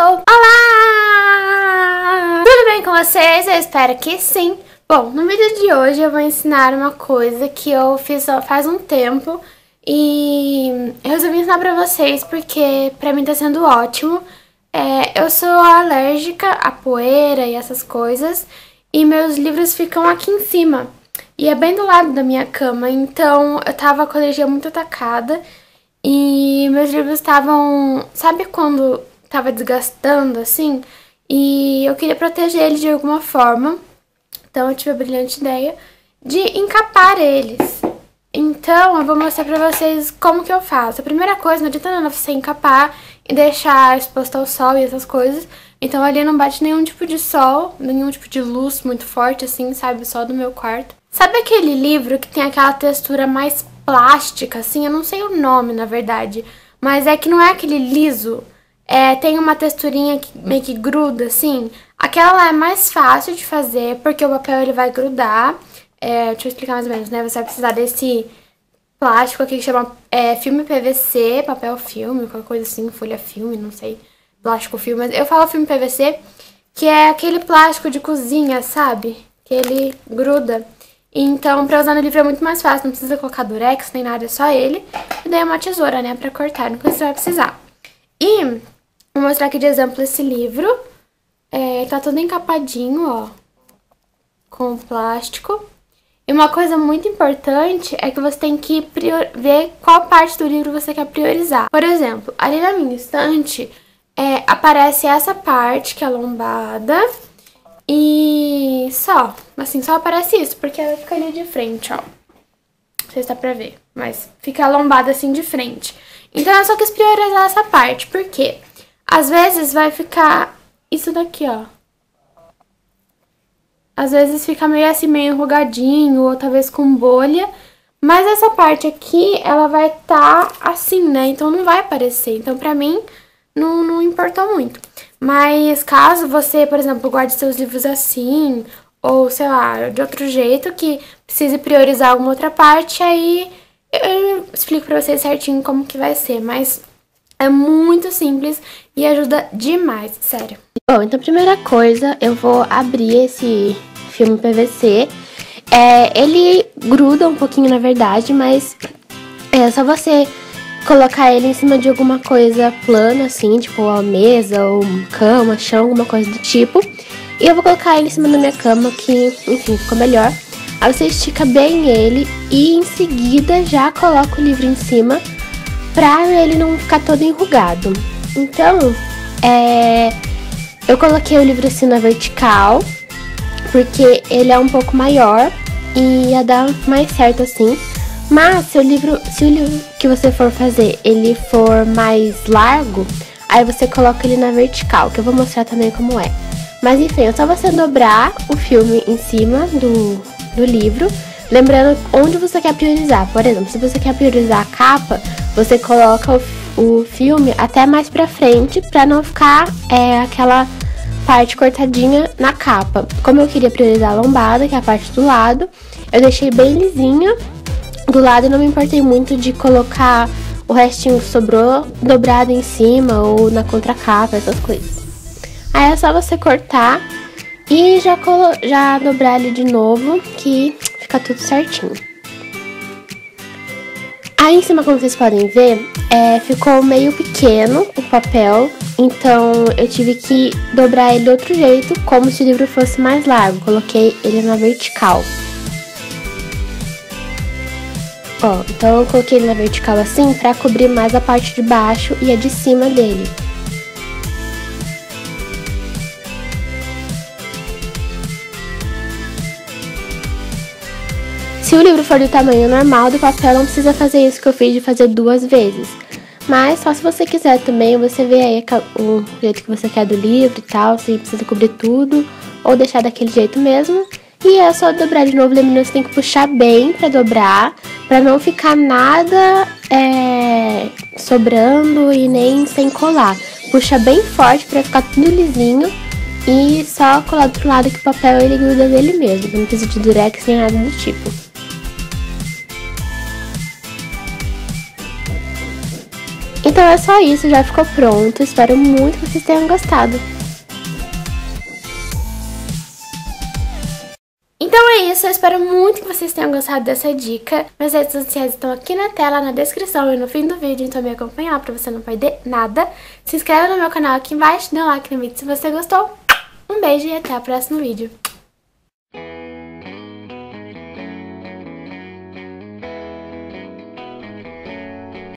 Alô! Olá! Tudo bem com vocês? Eu espero que sim. Bom, no vídeo de hoje eu vou ensinar uma coisa que eu fiz faz um tempo e eu resolvi ensinar pra vocês porque pra mim tá sendo ótimo. É, eu sou alérgica a poeira e essas coisas e meus livros ficam aqui em cima. E é bem do lado da minha cama, então eu tava com a alergia muito atacada e meus livros estavam. Sabe quando tava desgastando assim? E eu queria proteger eles de alguma forma. Então eu tive a brilhante ideia de encapar eles. Então eu vou mostrar pra vocês como que eu faço. A primeira coisa, não adianta nada você encapar e deixar exposto ao sol e essas coisas. Então ali não bate nenhum tipo de sol, nenhum tipo de luz muito forte assim, sabe? Só do meu quarto. Sabe aquele livro que tem aquela textura mais plástica, assim, eu não sei o nome, na verdade. Mas é que não é aquele liso. É, tem uma texturinha que meio que gruda, assim. Aquela lá é mais fácil de fazer, porque o papel ele vai grudar. É, deixa eu explicar mais ou menos, né? Você vai precisar desse plástico aqui que chama é, filme PVC, papel filme, qualquer coisa assim, folha filme, não sei. Plástico filme, mas eu falo filme PVC, que é aquele plástico de cozinha, sabe? Que ele gruda. Então, pra usar no livro é muito mais fácil, não precisa colocar durex nem nada, é só ele. E daí uma tesoura, né, pra cortar, não você vai precisar. E vou mostrar aqui de exemplo esse livro. É, tá todo encapadinho, ó, com plástico. E uma coisa muito importante é que você tem que ver qual parte do livro você quer priorizar. Por exemplo, ali na minha estante é, aparece essa parte que é lombada e só, assim, só aparece isso, porque ela fica ali de frente, ó. Não sei se dá pra ver, mas fica lombada assim de frente. Então eu só quis priorizar essa parte, porque às vezes vai ficar isso daqui, ó. Às vezes fica meio assim, meio enrugadinho, ou talvez com bolha. Mas essa parte aqui, ela vai estar tá assim, né? Então não vai aparecer. Então pra mim, não, não importou muito. Mas caso você, por exemplo, guarde seus livros assim, ou sei lá, de outro jeito, que precise priorizar alguma outra parte, aí eu explico pra vocês certinho como que vai ser. Mas é muito simples e ajuda demais, sério. Bom, então primeira coisa, eu vou abrir esse filme PVC. É, ele gruda um pouquinho, na verdade, mas é só você colocar ele em cima de alguma coisa plana, assim, tipo a mesa, ou cama, chão, alguma coisa do tipo. E eu vou colocar ele em cima da minha cama, que, enfim, ficou melhor. Aí você estica bem ele e em seguida já coloca o livro em cima pra ele não ficar todo enrugado. Então, é, eu coloquei o livro assim na vertical, porque ele é um pouco maior e ia dar mais certo assim. Mas se o livro, se o livro que você for fazer, ele for mais largo, aí você coloca ele na vertical, que eu vou mostrar também como é. Mas enfim, é só você dobrar o filme em cima do, do livro, lembrando onde você quer priorizar. Por exemplo, se você quer priorizar a capa, você coloca o, o filme até mais pra frente, pra não ficar é, aquela parte cortadinha na capa. Como eu queria priorizar a lombada, que é a parte do lado, eu deixei bem lisinha do lado eu não me importei muito de colocar o restinho que sobrou dobrado em cima ou na contracapa, essas coisas. Aí é só você cortar e já, já dobrar ele de novo, que fica tudo certinho. Aí em cima, como vocês podem ver, é, ficou meio pequeno o papel, então eu tive que dobrar ele de outro jeito, como se o livro fosse mais largo. Coloquei ele na vertical. Ó, então eu coloquei ele na vertical assim pra cobrir mais a parte de baixo e a de cima dele. Se o livro for do tamanho normal do papel, não precisa fazer isso que eu fiz de fazer duas vezes. Mas só se você quiser também, você vê aí o jeito que você quer do livro e tal, se precisa cobrir tudo ou deixar daquele jeito mesmo. E é só dobrar de novo, lembrando que você tem que puxar bem para dobrar, para não ficar nada é, sobrando e nem sem colar. Puxa bem forte para ficar tudo lisinho e só colar do outro lado que o papel ele gruda nele mesmo, não precisa de durex nem nada do tipo. Então é só isso, já ficou pronto. Espero muito que vocês tenham gostado. Então é isso, eu espero muito que vocês tenham gostado dessa dica. Minhas redes sociais estão aqui na tela, na descrição e no fim do vídeo, então me acompanhar pra você não perder nada. Se inscreve no meu canal aqui embaixo, dê um like no vídeo se você gostou. Um beijo e até o próximo vídeo.